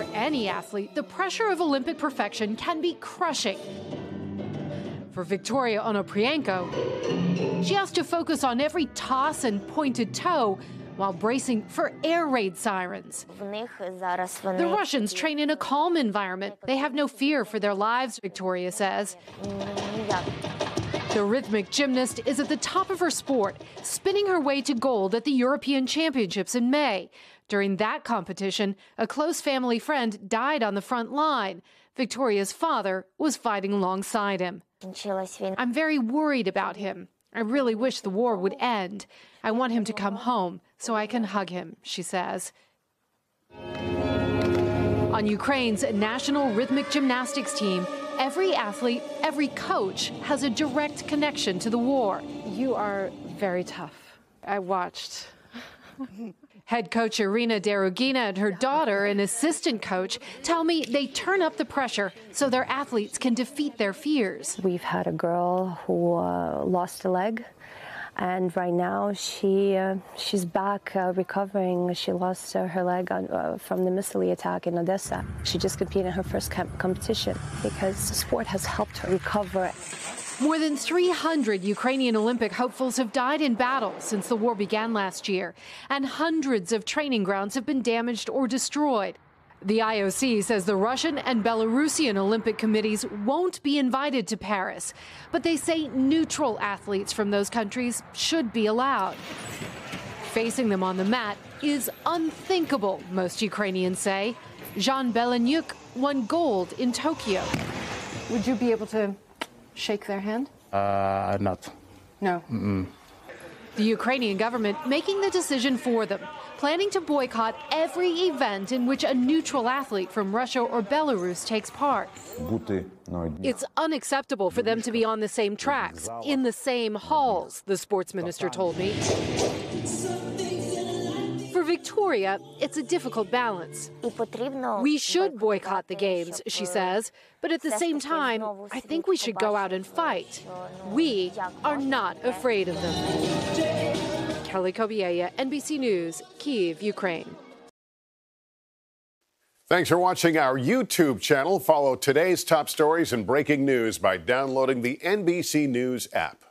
For any athlete, the pressure of Olympic perfection can be crushing. For Victoria Onoprienko, she has to focus on every toss and pointed toe while bracing for air raid sirens. The Russians train in a calm environment. They have no fear for their lives, Victoria says. The rhythmic gymnast is at the top of her sport, spinning her way to gold at the European Championships in May. During that competition, a close family friend died on the front line. Victoria's father was fighting alongside him. I'm very worried about him. I really wish the war would end. I want him to come home so I can hug him, she says. On Ukraine's national rhythmic gymnastics team, every athlete, every coach has a direct connection to the war. You are very tough. I watched. Head coach Irina Derugina and her daughter, an assistant coach, tell me they turn up the pressure so their athletes can defeat their fears. We've had a girl who uh, lost a leg and right now she uh, she's back uh, recovering. She lost uh, her leg on, uh, from the missile attack in Odessa. She just competed in her first competition because sport has helped her recover. More than 300 Ukrainian Olympic hopefuls have died in battle since the war began last year, and hundreds of training grounds have been damaged or destroyed. The IOC says the Russian and Belarusian Olympic committees won't be invited to Paris, but they say neutral athletes from those countries should be allowed. Facing them on the mat is unthinkable, most Ukrainians say. Zhan Beleniuk won gold in Tokyo. Would you be able to shake their hand? Uh, not. No. Mm-mm. The Ukrainian government making the decision for them, planning to boycott every event in which a neutral athlete from Russia or Belarus takes part. It's unacceptable for them to be on the same tracks, in the same halls, the sports minister told me. For Victoria, it's a difficult balance. We should boycott the games, she says, but at the same time, I think we should go out and fight. We are not afraid of them. Kelly Cobiella, NBC News, Kiev, Ukraine. Thanks for watching our YouTube channel. Follow today's top stories and breaking news by downloading the NBC News app.